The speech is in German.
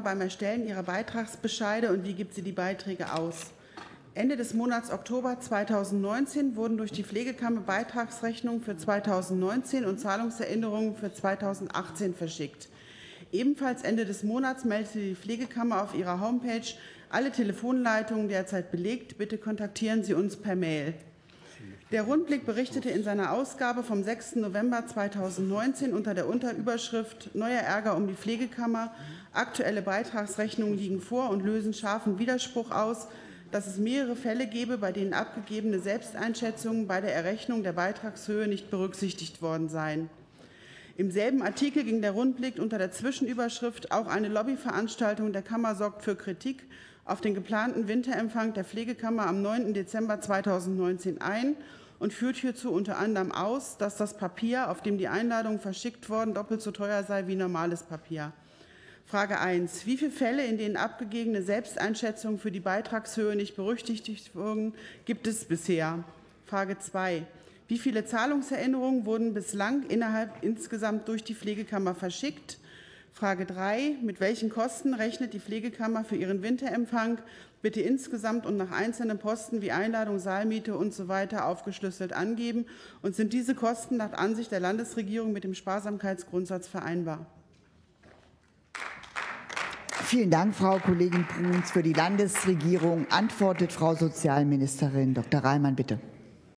beim Erstellen ihrer Beitragsbescheide und wie gibt sie die Beiträge aus? Ende des Monats Oktober 2019 wurden durch die Pflegekammer Beitragsrechnungen für 2019 und Zahlungserinnerungen für 2018 verschickt. Ebenfalls Ende des Monats meldete die Pflegekammer auf ihrer Homepage alle Telefonleitungen derzeit belegt. Bitte kontaktieren Sie uns per Mail. Der Rundblick berichtete in seiner Ausgabe vom 6. November 2019 unter der Unterüberschrift Neuer Ärger um die Pflegekammer. Aktuelle Beitragsrechnungen liegen vor und lösen scharfen Widerspruch aus, dass es mehrere Fälle gebe, bei denen abgegebene Selbsteinschätzungen bei der Errechnung der Beitragshöhe nicht berücksichtigt worden seien. Im selben Artikel ging der Rundblick unter der Zwischenüberschrift Auch eine Lobbyveranstaltung der Kammer sorgt für Kritik auf den geplanten Winterempfang der Pflegekammer am 9. Dezember 2019 ein und führt hierzu unter anderem aus, dass das Papier, auf dem die Einladung verschickt worden, doppelt so teuer sei wie normales Papier. Frage 1. Wie viele Fälle, in denen abgegebene Selbsteinschätzungen für die Beitragshöhe nicht berücksichtigt wurden, gibt es bisher? Frage 2. Wie viele Zahlungserinnerungen wurden bislang innerhalb insgesamt durch die Pflegekammer verschickt? Frage 3. Mit welchen Kosten rechnet die Pflegekammer für ihren Winterempfang? Bitte insgesamt und nach einzelnen Posten wie Einladung, Saalmiete usw. So aufgeschlüsselt angeben. Und sind diese Kosten nach Ansicht der Landesregierung mit dem Sparsamkeitsgrundsatz vereinbar? Vielen Dank, Frau Kollegin Bruns. Für die Landesregierung antwortet Frau Sozialministerin Dr. Reimann, bitte.